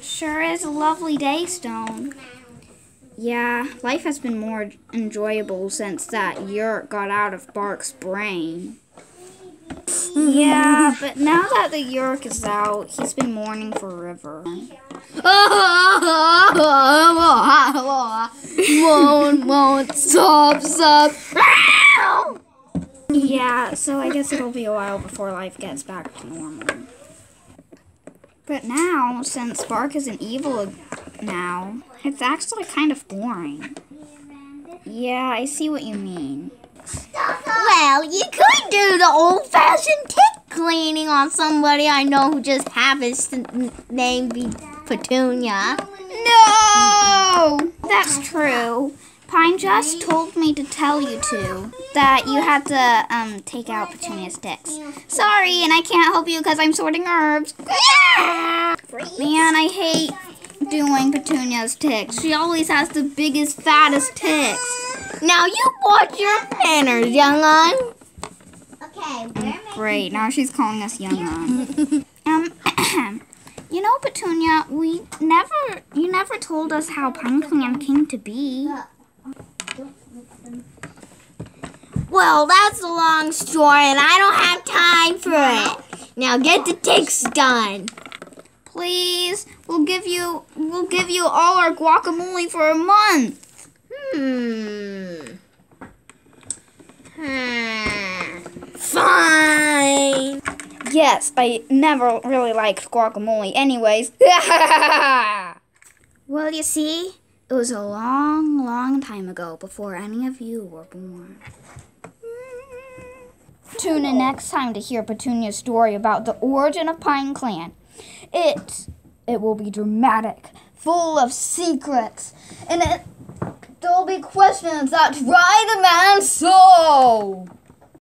Sure is a lovely day, Stone. Yeah, life has been more enjoyable since that yurt got out of Bark's brain. Yeah, but now that the yurt is out, he's been mourning for River. won't, won't, stop, stop. Yeah, so I guess it'll be a while before life gets back to normal. But now, since Bark isn't evil now, it's actually kind of boring. Yeah, I see what you mean. Well, you could do the old-fashioned tick cleaning on somebody I know who just happens to name be Petunia. No! That's true. Pine just told me to tell you two that you had to um take out Petunia's sticks. Sorry, and I can't help you because I'm sorting herbs. Man, I hate doing Petunia's ticks. She always has the biggest, fattest ticks. Now you watch your manners, young un. Okay, Great, now she's calling us young on. um, you know, Petunia, we never, you never told us how Pine Clan came to be. Well, that's a long story, and I don't have time for it. Now get the ticks done. Please, we'll give you, we'll give you all our guacamole for a month. Hmm. Hmm. Fine. Yes, I never really liked guacamole anyways. well, you see, it was a long, long time ago before any of you were born. Tune in next time to hear Petunia's story about the origin of Pine Clan. It it will be dramatic, full of secrets, and it there'll be questions that try the man's soul.